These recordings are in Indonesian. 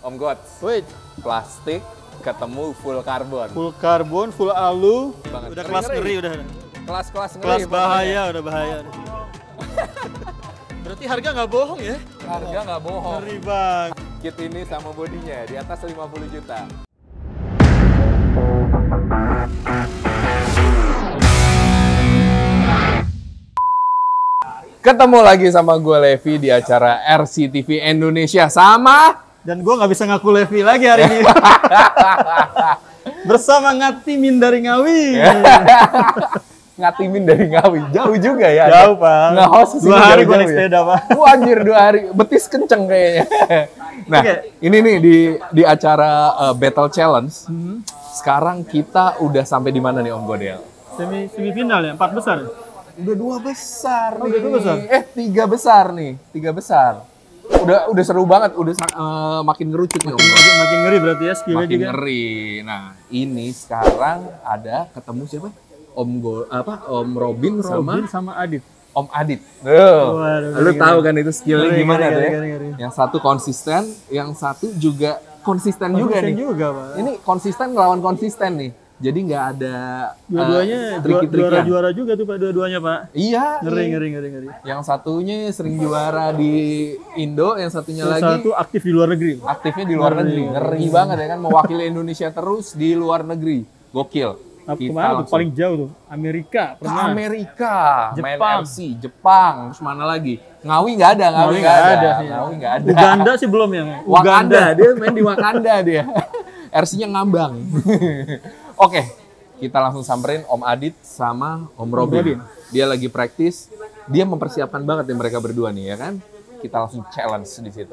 Om Gods, Wait, plastik ketemu full karbon. full karbon, full alu. Banget. Udah kelas ngeri. ngeri udah. Kelas-kelas ngeri. Kelas bahaya udah bahaya. Berarti harga nggak bohong ya? Harga nggak bohong. Ngeri bang. Kit ini sama bodinya di atas 50 juta. Ketemu lagi sama gue Levi di acara RCTV Indonesia sama Dan gue nggak bisa ngaku Levi lagi hari ini. Bersama Ngatimin dari Ngawi. ngatimin dari Ngawi. Jauh juga ya. Jauh pak. Nge-host Dua hari gue naik ya. sepeda pak. Wah anjir dua hari, betis kenceng kayaknya. Nah, Oke. ini nih di di acara uh, Battle Challenge. Sekarang kita udah sampai di mana nih Om Godel? Semi semifinal ya, empat besar. Udah dua besar Oh, nih. udah dua besar? Eh, tiga besar nih. Tiga besar. Udah udah seru banget, udah uh, makin ngerucut nih. Makin, makin ngeri berarti ya skillnya Makin juga. ngeri. Nah, ini sekarang ada ketemu siapa? Om Go apa? Om Robin, sama Robin sama Adit. Om Adit. Waduh, Lu tahu kan itu skillnya Ngeri, gimana ngeri, tuh ya? ngeri, ngeri. Yang satu konsisten, yang satu juga konsisten, juga Konsisten nih. juga pak. Ini konsisten ngelawan konsisten nih. Jadi nggak ada Dua-duanya eh, dua- triki-trikian. juara-juara juga tuh pak dua-duanya pak. Iya. Ngeri, ngeri, ngeri, ngeri. Yang satunya sering juara di Indo, yang satunya Yang lagi satu aktif di luar negeri. aktifnya di luar negeri. Ngeri banget ya kan mewakili Indonesia terus di luar negeri. Gokil. Apa Kita ke mana tuh? Paling jauh tuh. Amerika pernah. Amerika, Jepang. RC, Jepang, terus mana lagi? Ngawi nggak ada, Ngawi nggak ada, ada. Ngawi nggak ada. Uganda sih belum ya. Wakanda, dia main di Wakanda dia. RC-nya ngambang. Oke, kita langsung samperin Om Adit sama Om Robin. Robin. Dia lagi praktis, dia mempersiapkan banget nih mereka berdua nih ya kan. Kita langsung challenge di situ.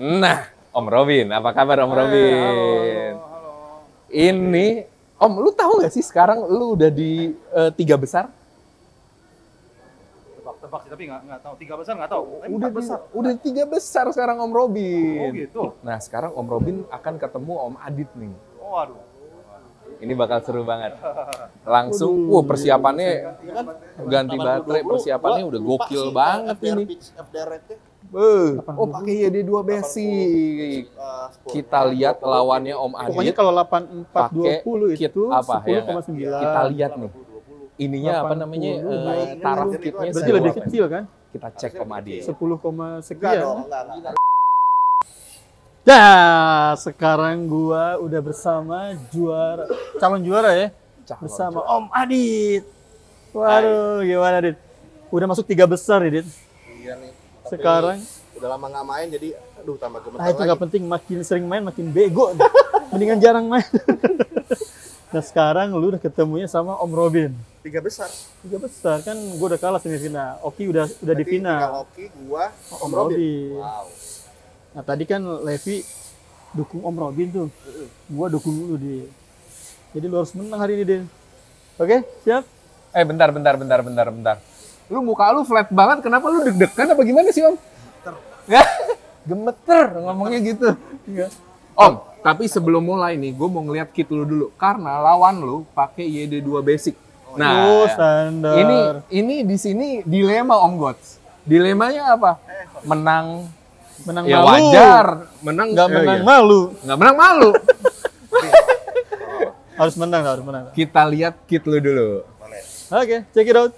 Nah, Om Robin, apa kabar Om Robin? Ini, Om, lu tahu nggak sih sekarang lu udah di eh, tiga besar? Tebak-tebak sih, tapi nggak tahu. Tiga besar nggak tahu. Tapi udah besar. di- udah tiga besar sekarang Om Robin. Oh gitu. Nah sekarang Om Robin akan ketemu Om Adit nih. Oh aduh. Ini bakal seru banget. Langsung, wah persiapannya ganti baterai, persiapannya udah gokil banget ini. Beuh, oh pakai YD2 basic. Kita lihat lawannya Om Pokoknya Adit. kalau 8420 kit itu apa ya? 10,9. Kita lihat nih. Ininya apa namanya? eh, taraf kitnya Berarti lebih kecil kan? Kita cek Om Adit. 10, sekian. Ya, sekarang gua udah bersama juara, calon juara ya, Calon bersama Om Adit. Waduh, gimana Adit? Udah masuk tiga besar ya, Dit? Iya nih. Tapi Sekarang, udah lama nggak main jadi aduh tambah gemetar ah itu nggak penting, makin sering main makin bego. Mendingan jarang main. nah sekarang lu udah ketemunya sama Om Robin. Tiga besar. Tiga besar kan gua udah kalah semifinal. Oki udah udah di Berarti tinggal final. Oki, gua, Om Om Robin. Robin. Wow. Nah tadi kan Levi dukung Om Robin tuh, gua dukung lu dia. Jadi lu harus menang hari ini dia. Oke, siap? Eh bentar, bentar, bentar, bentar, bentar. Lu muka lu flat banget, kenapa lu deg-degan apa gimana sih om? Ya, gemeter ngomongnya gitu. Enggak. Om, tapi sebelum mulai nih, gue mau ngeliat kit lu dulu. Karena lawan lu pakai YD2 basic. Nah, oh, standar. ini ini di sini dilema Om Gots. Dilemanya apa? Menang menang ya malu. wajar, menang Nggak eh, menang iya. malu. Nggak menang malu. Harus menang, harus menang. Kita lihat kit lu dulu. Oke, check it out.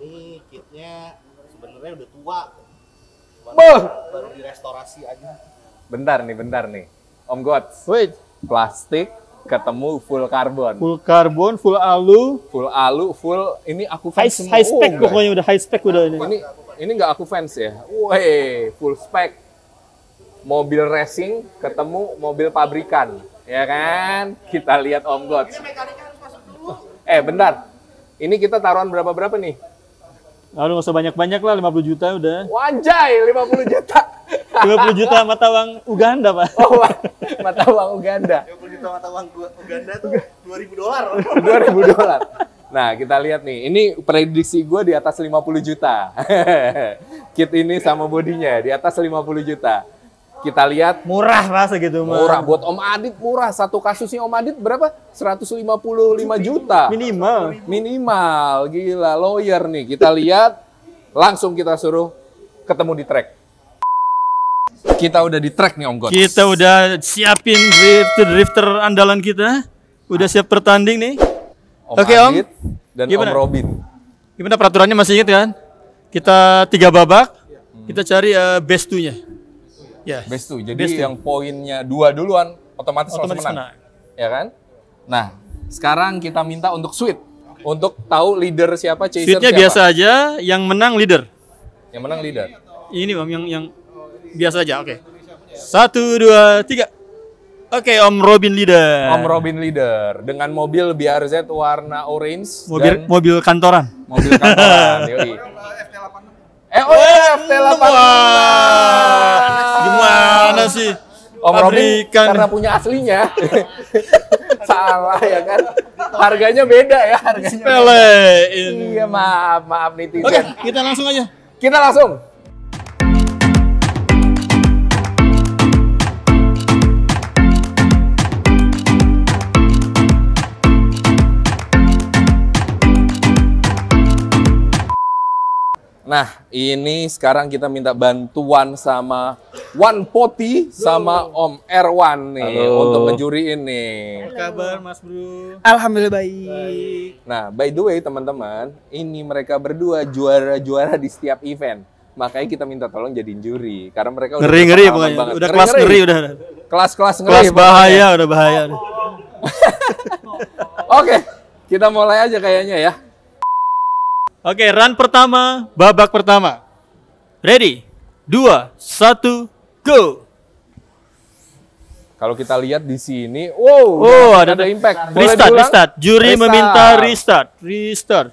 Ini kitnya sebenarnya udah tua. Cuman Boh. baru direstorasi aja. Bentar nih, bentar nih. Om Gots, Wait, plastik ketemu full karbon. full karbon, full alu, full alu, full ini aku high, fans semua. high spec Oh, pokoknya udah high spec udah ini. Ini ini nggak aku fans ya. Weh, full spec. Mobil racing ketemu mobil pabrikan, ya kan? Kita lihat Om Gods. Eh, bentar. Ini kita taruhan berapa-berapa nih? Lalu nggak usah banyak-banyak lah, 50 juta udah. Wajay, 50 juta. 50 juta mata uang Uganda, Pak. Oh, mata uang Uganda. 50 juta mata uang Uganda tuh 2000 dolar. 2000 dolar. Nah, kita lihat nih. Ini prediksi gue di atas 50 juta. Kit ini sama bodinya di atas 50 juta. Kita lihat Murah rasa gitu, mah. murah buat Om Adit murah. Satu kasusnya Om Adit berapa? 155 juta. Minimal. Minimal. Gila, lawyer nih. Kita lihat langsung kita suruh ketemu di track. kita udah di track nih Om God. Kita udah siapin drifter drifter andalan kita. Udah siap bertanding nih. Om Oke, Om. Adit dan Gimana? Om Robin. Gimana peraturannya masih ingat kan? Kita tiga babak. Kita cari eh, best two-nya. Ya. Best tuh. Jadi Best two. yang poinnya dua duluan otomatis, Otomatis menang. menang. Ya kan? Nah, sekarang kita minta untuk sweet. Untuk tahu leader siapa, chaser Sweetnya siapa. biasa aja, yang menang leader. Yang menang leader. Ini om yang yang biasa aja. Oke. Satu dua tiga. Oke Om Robin leader. Om Robin leader dengan mobil BRZ warna orange Mobil dan mobil kantoran. mobil kantoran. Yoi. Eh, oh ya, FT86. Gimana sih? Om Robin karena punya aslinya. Salah ya kan? Harganya beda ya, harganya. beda. Pelein. Iya, maaf, maaf netizen. Oke, kita langsung aja. Kita langsung. Nah, ini sekarang kita minta bantuan sama Wan Poti sama Om Erwan nih Halo. untuk ngejuriin nih. Kabar Mas Bro. Alhamdulillah baik. Nah, by the way teman-teman, ini mereka berdua juara-juara di setiap event. Makanya kita minta tolong jadi juri karena mereka udah Ngeri ngeri pokoknya. banget. Udah kelas ngeri udah. Kelas-kelas ngeri. Kelas pokoknya. bahaya udah bahaya. Oke, kita mulai aja kayaknya ya. Oke, run pertama, babak pertama. Ready? Dua, satu, go. Kalau kita lihat di sini, wow, Oh, ada, ada, impact. Boleh Restart, diulang? restart. Juri Restart. meminta restart, restart.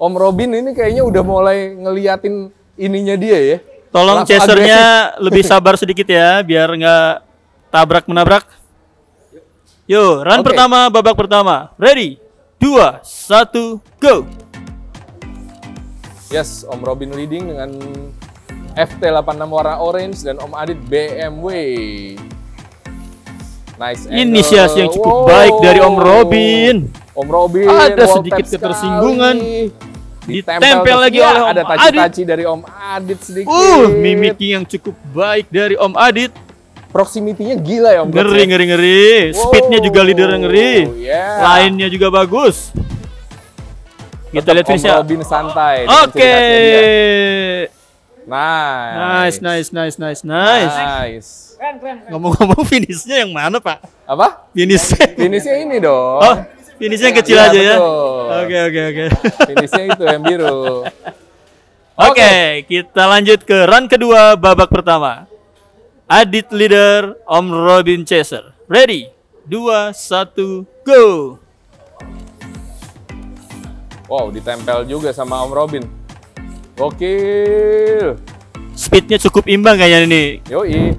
Om Robin ini kayaknya udah mulai ngeliatin ininya dia ya. Tolong Langsung chasernya lebih sabar sedikit ya, biar nggak tabrak menabrak. Yo, run Oke. pertama, babak pertama. Ready? Dua, satu, go. Yes, Om Robin leading dengan FT86 warna orange dan Om Adit BMW. Nice angle. Inisiasi yang cukup Wow. baik dari Om Robin. Om Robin. Ada sedikit ketersinggungan. Ditempel lagi. Ya, oleh Om Ada taci-taci dari Om Adit sedikit. Uh, mimicking yang cukup baik dari Om Adit. Proximity-nya gila ya Om. Gods, Ngeri, ya? ngeri, ngeri. Speednya juga leader ngeri. yeah. Lainnya juga bagus. Kita lihat Om finishnya. Robin santai. Oke. dia. Nice. Nice, nice, nice, nice, nice. Nice. Ngomong-ngomong finishnya yang mana Pak? Apa? Finish. Finishnya ini dong. Oh, finishnya yang kecil Iya, aja ya. betul. Oke, oke, oke. Finishnya itu yang biru. Oke, kita lanjut ke run kedua babak pertama. Adit leader, Om Robin Chaser. Ready? Dua, satu, go. Wow, ditempel juga sama Om Robin. Gokil. Speednya cukup imbang kayaknya ini. Yoi.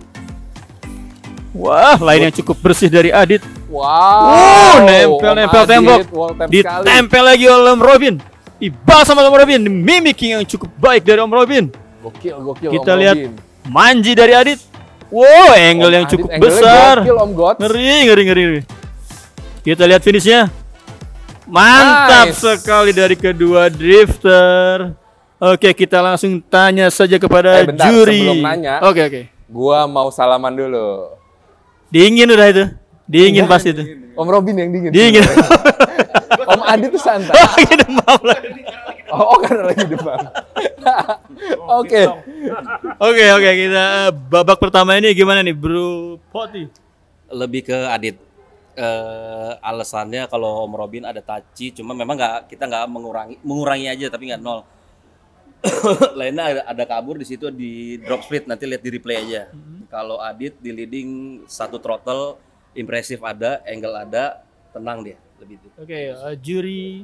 Wah, lain yang cukup bersih dari Adit. Wow. Oh, nempel, nempel Adit, tembok. tap sekali. Ditempel lagi oleh Om Robin. Ibal sama Om Robin. Mimicking yang cukup baik dari Om Robin. Gokil, gokil Kita Om lihat Robin. manji dari Adit. Wow, angle Om yang Adit, cukup besar. Gokil Om God. Ngeri, ngeri. ngeri. Kita lihat finishnya. Mantap Nice. sekali dari kedua drifter. Oke, kita langsung tanya saja kepada Eh, bentar, juri. sebelum nanya. Oke, oke. Gua mau salaman dulu. Dingin udah itu. Dingin Iya. pasti itu. Om Robin yang dingin. Dingin. Om Adit tuh santai. oh, ini demam lagi. Oh, oh karena lagi demam. Oke. Oke, oke. Kita eh, babak pertama ini gimana nih, Bro Poti? lebih ke Adit. Eh, alasannya kalau Om Robin ada taci, cuma memang nggak kita nggak mengurangi mengurangi aja tapi nggak nol. Lainnya ada, ada kabur di situ di drop speed nanti lihat di replay aja. Kalau Adit di leading satu throttle impresif ada, angle ada, tenang dia lebih itu. Oke, eh, juri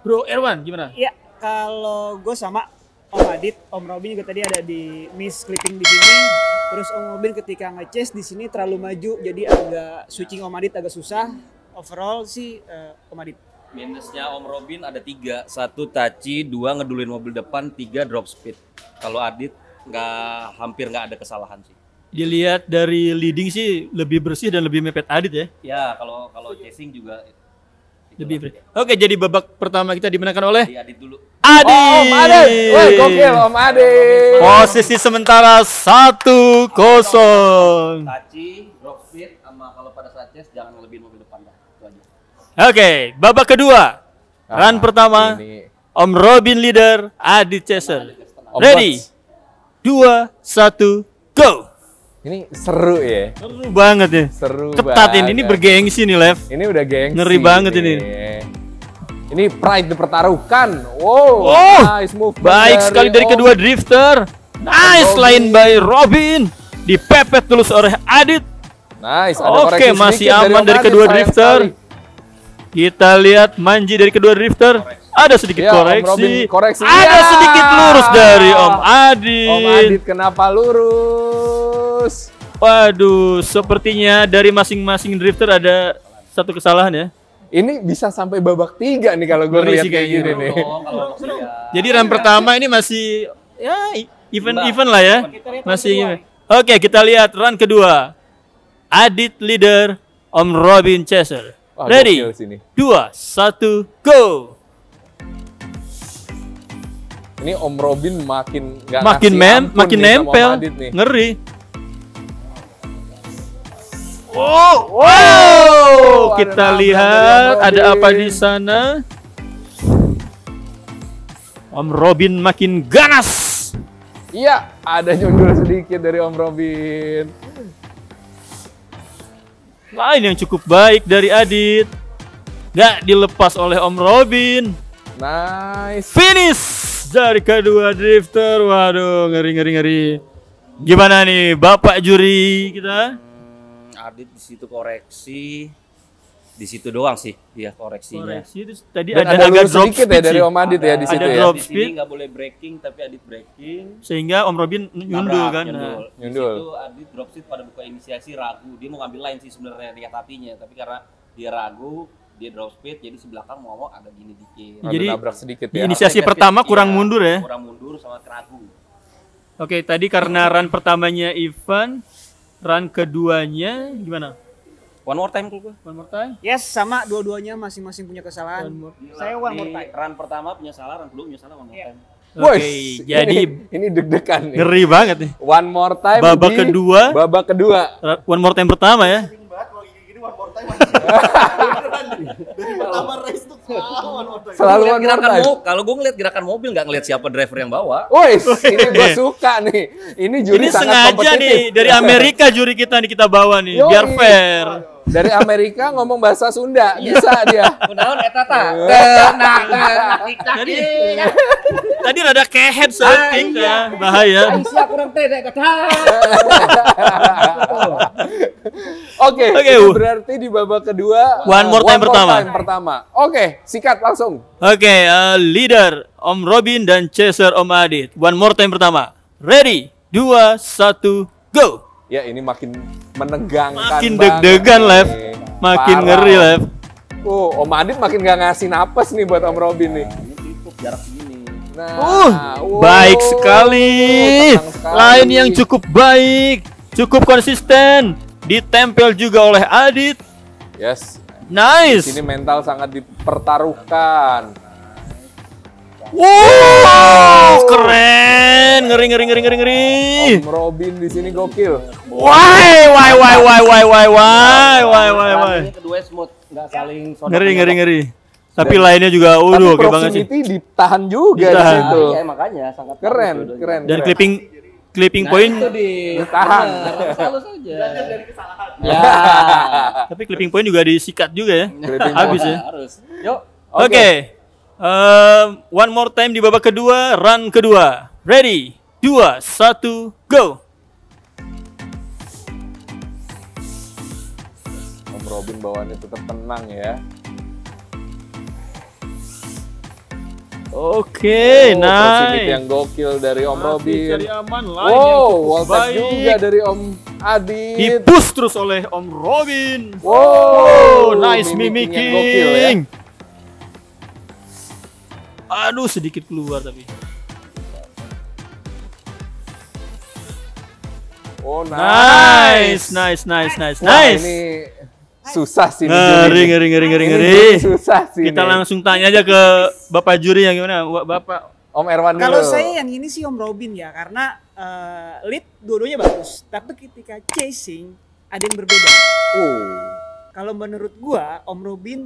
Bro Erwan gimana? Ya, kalau gue sama Om Adit, Om Robin juga tadi ada di miss clipping di sini. Terus Om Robin ketika nge-chase di sini terlalu maju, jadi agak switching Om Adit agak susah. Overall sih eh, Om Adit. Minusnya Om Robin ada tiga, satu taci, dua ngedulin mobil depan, tiga drop speed. Kalau Adit nggak hampir nggak ada kesalahan sih. Dilihat dari leading sih lebih bersih dan lebih mepet Adit ya. Ya kalau kalau chasing juga itu Lebih free. Oke, jadi babak pertama kita dimenangkan oleh Di Adit dulu. Adi. Oh, Om Adit. Woi, gokil Om Adit. Posisi sementara satu kosong. Taci, drop speed, sama kalau pada saat chase jangan ngelebihin mobil depan dah. Itu aja. Oke, babak kedua. Run Ah, pertama, ini. Om Robin leader, Adi chaser. Ready? Coach. Dua, satu, go. Ini seru ya. Seru banget ya. Seru Ketat ini, ini banget. bergengsi nih, Lev. Ini udah gengsi. Ngeri banget ini. Ini pride dipertaruhkan. Wow, Oh, nice move. Baik sekali dari Om. kedua drifter. Nice Robin. line by Robin. Dipepet tulus oleh Adit. Nice. Ada Oke, masih aman dari Adit, kedua drifter. sekali. Kita lihat manji dari kedua drifter. Ada sedikit Ya, Om koreksi. Robin koreksi. Ada Ya. sedikit lurus dari Om Adit. Om Adit kenapa lurus? Waduh, sepertinya dari masing-masing drifter ada satu kesalahan ya. Ini bisa sampai babak tiga nih kalau gue lihat kayak gini nih. Oh, kalau ya. Jadi run pertama ini masih ya event-event lah ya. Masih Oke, kita lihat run kedua. Adit leader, Om Robin chaser. Wah, Ready? Dua, satu, go. Ini Om Robin makin nggak Makin mem, makin nempel. Adit nih. Ngeri. Wow, wow. ada Kita nabrak lihat Om ada apa Robin. di sana. Om Robin makin ganas. Iya, ada nyundul sedikit dari Om Robin. Lain yang cukup baik dari Adit. Gak dilepas oleh Om Robin. Nice. Finish dari kedua drifter. Waduh, ngeri ngeri ngeri. Gimana nih Bapak juri kita? Adit di situ koreksi. Di situ doang sih dia koreksinya. Koreksi itu tadi Dan ada, ada, agak drop sedikit ya speed dari. Om Adit ya di Ada situ ya. drop Di speed. sini nggak boleh breaking tapi Adit breaking. Sehingga Om Robin nyundul Nabrak, kan. nyundul. Nah, Di Nyundul. situ Adit drop seat pada buka inisiasi ragu. Dia mau ngambil line sih sebenarnya lihat hatinya, tapi karena dia ragu, dia drop speed jadi si belakang mau mau agak gini dikit. Ada Jadi, nabrak sedikit di ya. inisiasi pertama speed, kurang iya, mundur ya. Kurang mundur sama ragu. Oke, tadi karena run pertamanya Ivan, run keduanya gimana? One more time gue. One more time. Yes, sama dua-duanya masing-masing punya kesalahan. Saya one more Di time. Run pertama punya salah, run kedua punya salah one more Iya. time. Oke, Wih, jadi ini, ini deg-degan nih. ngeri banget nih. One more time Babak di kedua. Babak kedua. One more time pertama ya. Sering banget kalau gini-gini one more time Dari pertama race tuh time. Selalu gerakan time. mo- kalau gue ngeliat gerakan mobil nggak ngeliat siapa driver yang bawa. Woi, ini gue suka nih. Ini juri Ini sangat sengaja kompetitif. nih dari Amerika juri kita nih kita bawa nih Yoi. biar fair. Dari Amerika ngomong bahasa Sunda, bisa dia. Kunaon eta ta? Tadi tadi rada kehead setting ya, bahaya. Sia kurang teh kata. Oke, Oke, berarti di babak kedua One more time pertama. time pertama. Oke, sikat langsung. Oke, eh, leader Om Robin dan chaser Om Adit. One more time pertama. Ready? Dua, satu, go. Ya, ini makin menegangkan. Makin deg-degan. Lev. Makin Parah, ngeri. Lev. Oh, Om Adit makin gak ngasih napas nih buat Om Robin nih. Ini cukup jarak segini. Nah, Uh, wow, baik sekali. tenang sekali. Lain yang cukup baik, cukup konsisten. Ditempel juga oleh Adit. Yes, Nice. sini mental sangat dipertaruhkan. Wow, keren. Ngeri ngeri ngeri ngeri ngeri. Om Robin di sini gokil. Why why why why why why why why why why. Ini kedua smooth, nggak saling sodok Ngeri ngeri ngeri. Tapi lainnya juga Tapi waduh oke banget sih. proximity ditahan juga di Ditahan. situ. Iya makanya sangat Keren, keren. Dan keren. clipping clipping Nah, point itu di Ditahan. Selalu saja. Ya. tapi clipping point juga disikat juga ya. Clipping Habis point. ya. Harus. Yuk. Oke. Um, one more time di babak kedua, run kedua. Ready? Dua, satu, go. Om Robin bawaannya tetap tenang ya. Oke, Oh, proximity nice. yang gokil dari Om Robin. Cari aman, Wow, wall baik. juga dari Om Adit. Di-push terus oleh Om Robin. Wow, Oh, nice mimicking gokil ya. Aduh, sedikit keluar tapi. Oh, Nice, nice, nice, nice, Wah, nice. ini Susah sih. Ngeri, ngeri, ngeri, ngeri, ngeri. Susah sih. Kita nih. langsung tanya aja ke Bapak juri yang gimana? Bapak Om Erwan dulu. Kalau saya yang ini sih Om Robin ya, karena eh, lead dua-duanya bagus. Tapi ketika chasing ada yang berbeda. Oh. Kalau menurut gua Om Robin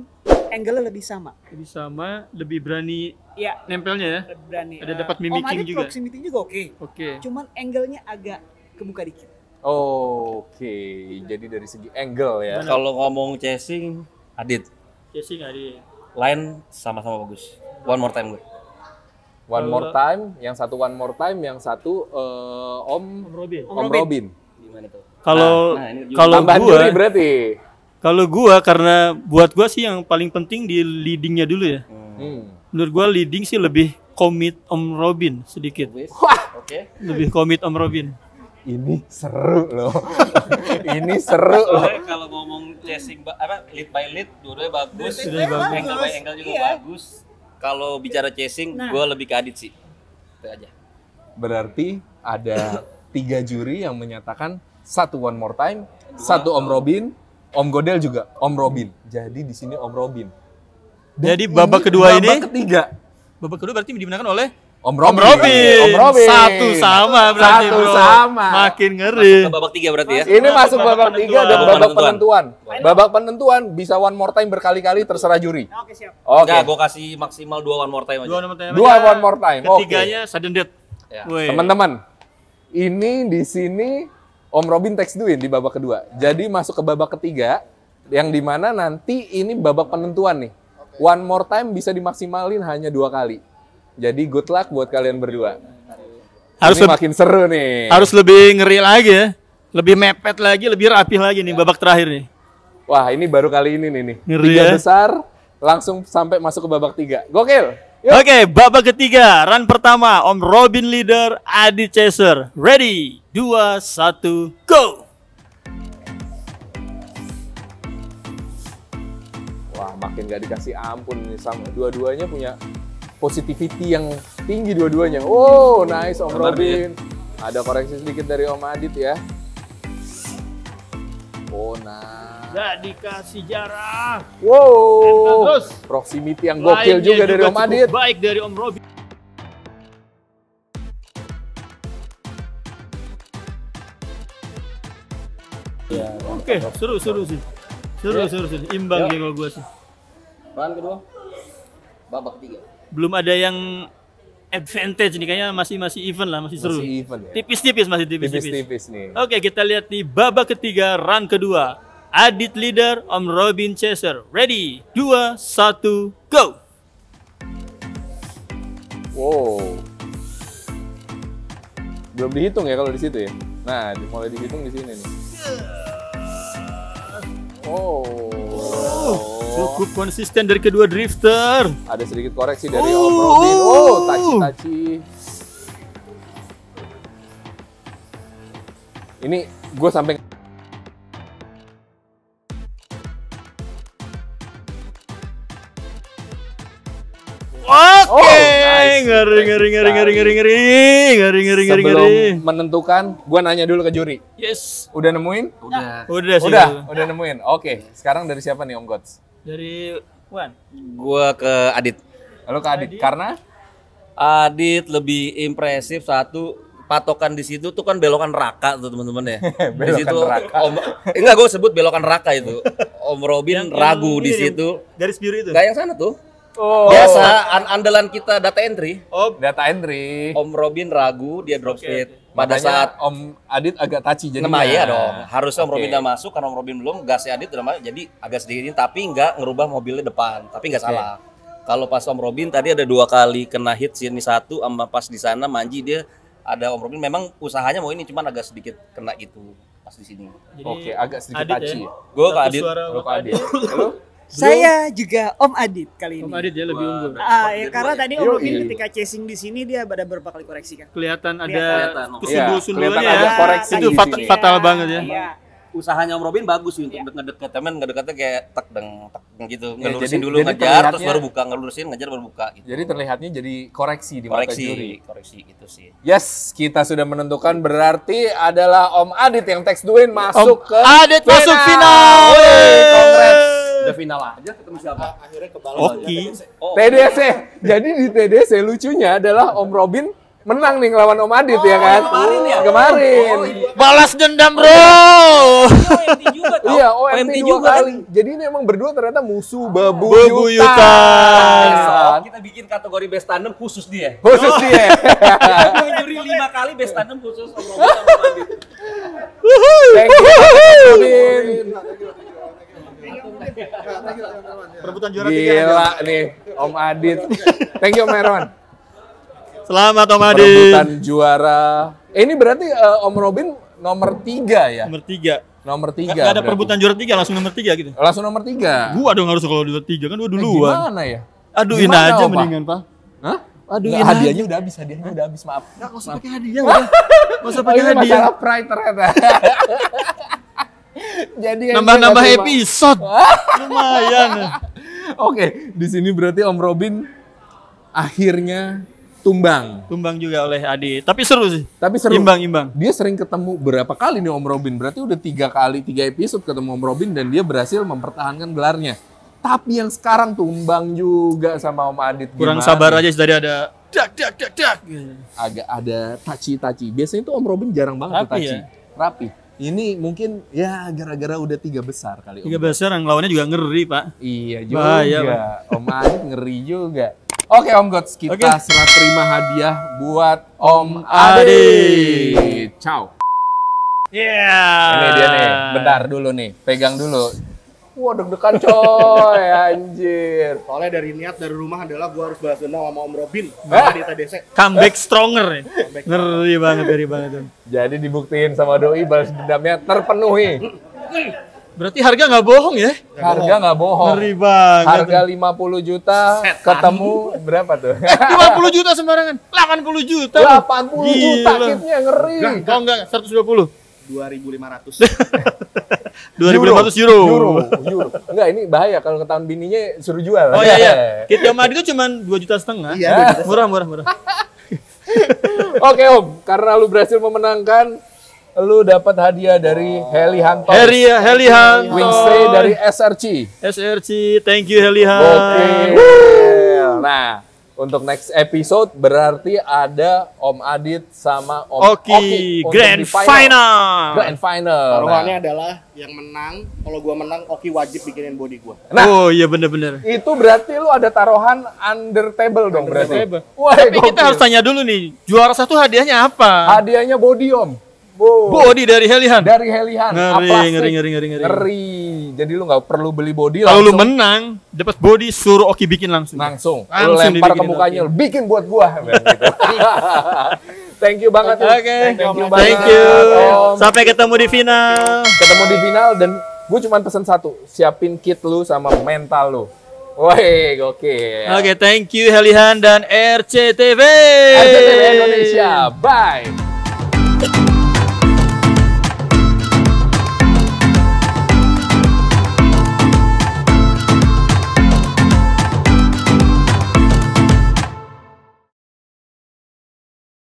angle-nya lebih sama. lebih sama, lebih berani Ya, nempelnya ya. lebih berani. Ada Eh, dapat Om mimicking Adit juga. proximity juga oke. Oke. Cuman angle-nya agak kebuka dikit. Oke, jadi dari segi angle ya. Kalau ngomong chasing, Adit, nggak ada. line sama-sama bagus. One more time gue. One more time, yang satu one more time, yang satu eh, Om Om Robin. Om Robin. Gimana tuh? Kalau Nah, juga. kalau gua berarti. kalau gua karena buat gua sih yang paling penting di leadingnya dulu ya. Hmm. Menurut gua leading sih lebih komit Om Robin sedikit. Wah, Oke. Lebih komit Om Robin. Ini seru loh. ini seru loh. Kalau ngomong chasing apa lead by lead, dua-duanya bagus. Bagus. Angle by angle juga Iya. bagus. Kalau bicara chasing, Nah. gue lebih ke Adit sih. Itu aja. Berarti ada tiga juri yang menyatakan satu one more time, satu Om Robin, Om Godel juga Om Robin. Jadi di sini Om Robin. Dan Jadi babak kedua babak ini- ketiga Babak kedua berarti dimenangkan oleh Om Om Robin. Robin. Om Robin. Satu sama berarti Satu bro. sama. Makin ngeri. Ke babak tiga berarti ya. Ini masuk babak tiga dan penentuan. babak Penentuan. penentuan. Babak penentuan bisa one more time berkali-kali terserah juri. Oke, siap. Oke. Enggak, gue kasih maksimal dua one more time aja. Dua nomor tanya Dua aja. one more time. Oke. Ketiganya sudden death. Ya. Teman-teman, ini di sini Om Robin text duin di babak kedua. Jadi masuk ke babak ketiga yang di mana nanti ini babak penentuan nih. One more time bisa dimaksimalin hanya dua kali. Jadi good luck buat kalian berdua. Harus ini makin seru nih. harus lebih ngeri lagi ya. Lebih mepet lagi, lebih rapih lagi nih babak terakhir nih. Wah ini baru kali ini nih nih. Ngeri Tiga ya. besar langsung sampai masuk ke babak tiga. Gokil. Yuk. Oke, babak ketiga, run pertama, Om Robin leader, Adi Chaser. Ready, dua, satu, go! Wah makin gak dikasih ampun nih sama dua-duanya punya positivity yang tinggi dua-duanya. Oh nice Om Robin. Ada koreksi sedikit dari Om Adit ya. Oh nice. Gak dikasih jarak. Wow. Terus. Proximity yang gokil juga dari Om Adit. Baik dari Om Robin. Oke, seru seru sih. Seru seru sih. Imbang nih kalau gue sih. Run kedua. Babak tiga. Belum ada yang advantage nih kayaknya masih masih even lah, masih seru. Masih even ya. Tipis-tipis masih tipis-tipis. Tipis-tipis nih. Oke, kita lihat di babak ketiga run kedua. Adit leader, Om Robin Chaser. Ready? Dua, satu, go! Wow. Belum dihitung ya kalau di situ ya. Nah, mulai dihitung di sini nih. Oh. Cukup konsisten dari kedua drifter. Ada sedikit koreksi dari Oh. Om Robin. Oh, taci-taci. Ini gue sampai Oke, Oh, nice. ngeri ngeri ngeri ngeri ngeri ngeri ngeri ngeri ngeri sebelum ngeri. menentukan, gue nanya dulu ke juri. Yes, Udah nemuin? Udah. udah sih. Udah, udah nemuin. Oke, sekarang dari siapa nih Om Gods? Dari Wan. Gue ke Adit. Lalu ke Adit. Karena Adit lebih impresif satu patokan di situ tuh kan belokan raka tuh teman-teman ya. di Belokan situ raka. Om enggak gue sebut belokan raka itu. Om Robin Yang- ragu yang di ini, situ. Garis biru itu. Enggak yang sana tuh. oh, Biasa an- andalan kita data entry. Oh, data entry. Om Robin ragu dia drop speed. Pada Makanya saat Om Adit agak taci jadi. Nama ya dong. Harusnya Om. Robin udah masuk karena Om Robin belum gasnya Adit udah masuk. Jadi agak sedikit ini tapi nggak ngerubah mobilnya depan. Tapi nggak salah. Kalau pas Om Robin tadi ada dua kali kena hit sini satu sama pas di sana Manji dia ada Om Robin memang usahanya mau ini cuman agak sedikit kena itu pas di sini. jadi Oke, agak sedikit Adit taci. ya. Gue ke Adit. untuk ke Adit. Lalu Saya juga Om Adit kali ini. Om Adit ya lebih unggul. Ah, ya, karena tadi Om. Robin ketika chasing di sini dia ada beberapa kali koreksi kan. Kelihatan ada kesundul-sundulnya Iya, kelihatan ya. ada koreksi itu fatal banget ya. Iya. usahanya Om Robin bagus sih untuk ngedeket temen ngedeketnya kayak tek deng tek deng gitu Ya, ngelurusin jadi- dulu jadi ngejar terus terlihatnya- baru buka ngelurusin ngejar baru buka gitu. Jadi terlihatnya jadi koreksi di mata koreksi juri. koreksi gitu sih Yes, kita sudah menentukan berarti adalah Om Adit yang text Duin masuk Om ke Adit masuk final. Wey, congrats. Udah final aja ketemu siapa Akhirnya kebalas. Oki. oh TDC. Jadi di TDC lucunya adalah Om Robin menang nih ngelawan Om Adit ya kan? kemarin ya? Kemarin. Balas dendam, Bro. OMT juga tau Iya, OMT, dua juga kan? kali. Jadi ini emang berdua ternyata musuh bebuyutan. Bebuyutan. Besok kita bikin kategori best tandem khusus dia Khusus dia. Kita juri lima kali best tandem khusus Om Robin sama Om Adit Thank you, Robin. Perebutan juara tiga. Gila nih, Om Adit. Thank you, Om Erwan. Selamat Om Adit. Perebutan juara. Eh, ini berarti eh, Om Robin nomor tiga ya? Nomor tiga. Nomor tiga. Gak ada berarti. perebutan juara tiga, langsung nomor tiga gitu. Langsung nomor tiga. Gua dong harus kalau dua tiga kan gua Eh, duluan. Gimana ya? Aduin Gimana, aja Om, Pak? mendingan, Pak. Hah? Aduin Nggak, aja. hadiahnya udah habis, hadiahnya udah habis, maaf. Nggak usah pakai hadiah udah. Nggak usah Oh, pakai ini hadiah. masalah pride ternyata. Jadi Nambah-nambah episode. Lumayan. Oke, di sini berarti Om Robin akhirnya tumbang. Tumbang juga oleh Adit. Tapi seru sih. Tapi seru. Imbang, imbang. Dia sering ketemu berapa kali nih Om Robin? Berarti udah tiga kali, tiga episode ketemu Om Robin dan dia berhasil mempertahankan gelarnya. Tapi yang sekarang tumbang juga sama Om Adit. Kurang Gimana sabar aja sih tadi ada dak dak dak dak. Agak ada taci-taci. Biasanya tuh Om Robin jarang banget tuh Rapi taci. ya? Rapi. Ini mungkin ya gara-gara udah tiga besar kali. Om. Tiga besar yang lawannya juga ngeri, Pak. Iya juga. Bahaya, Om Adit ngeri juga. Oke Om Gods, kita Oke. serah terima hadiah buat Om. Adit. Ciao. Iya. Ini dia nih, bentar dulu nih, pegang dulu. Wah deg-degan coy, anjir. Soalnya dari niat dari rumah adalah gua harus balas dendam sama Om Robin. Hah? Di TDC. Comeback stronger nih. Ngeri banget, ngeri banget. Tuh. Jadi dibuktiin sama Doi balas dendamnya terpenuhi. Berarti harga nggak bohong ya? Harga nggak bohong. Ngeri banget. Harga 50 juta ketemu berapa tuh? 50 juta sembarangan. 80 juta. 80 juta Gila. kitnya ngeri. Oh enggak, 120. 2500. 2500 euro. Euro, euro. Enggak, ini bahaya kalau ketahuan bininya suruh jual. Oh iya iya. Kit Yomadi itu cuma 2 juta setengah. Iya, Murah murah murah. Oke Om, karena lu berhasil memenangkan, lu dapat hadiah dari Heli Hanto. Heli Heli Han. Wingstay dari SRC. SRC. Thank you Heli Han. Oke. Nah, untuk next episode berarti ada Om Adit sama Om Oki, untuk Grand di Final. Grand Final. Taruhannya Nah, adalah yang menang, kalau gua menang Oki wajib bikinin body gua. Nah. oh iya bener-bener. itu berarti lu ada taruhan under table dong berarti. table. Wah, Tapi kita harus tanya dulu nih, juara satu hadiahnya apa? Hadiahnya body Om. Bo. Body dari Heli Han. Dari Helihan. Ngeri, Aplastik. ngeri, ngeri, ngeri, ngeri. Ngeri. Jadi lu nggak perlu beli body Kalau lu menang, dapat body suruh Oki bikin langsung. langsung, lu Langsung lempar ke mukanya, Oki. lu bikin buat gua gitu. Thank you banget. Oke, Thank you, thank banget, you. Om. Sampai ketemu di final. Ketemu di final dan gue cuma pesen satu, siapin kit lu sama mental lu. Woi, gokil. Oke, thank you Helihan dan RCTV. RCTV Indonesia. Bye.